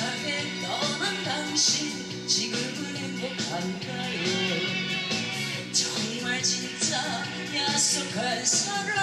냉정하게 떠난 당신 지금은 행복한가요? 정말 진짜 약속한 사람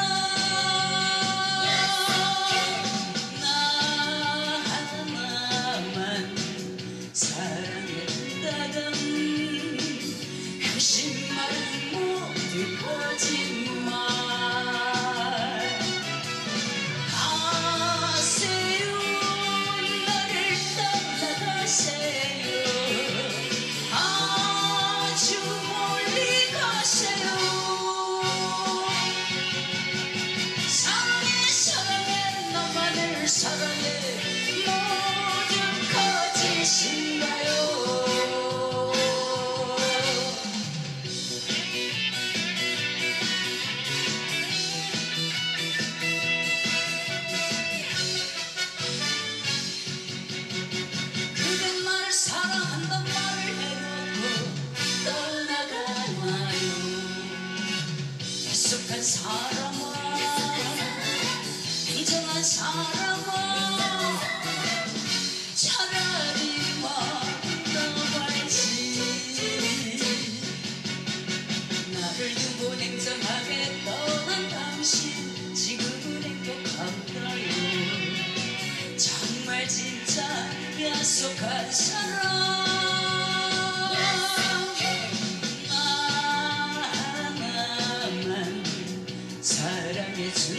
약속한 사람아 인정한 사람아 차라리 만나봐야지. 나를 두고 냉정하게 떠난 당신 지금은 행복한가요 정말 진짜 약속한 사람 to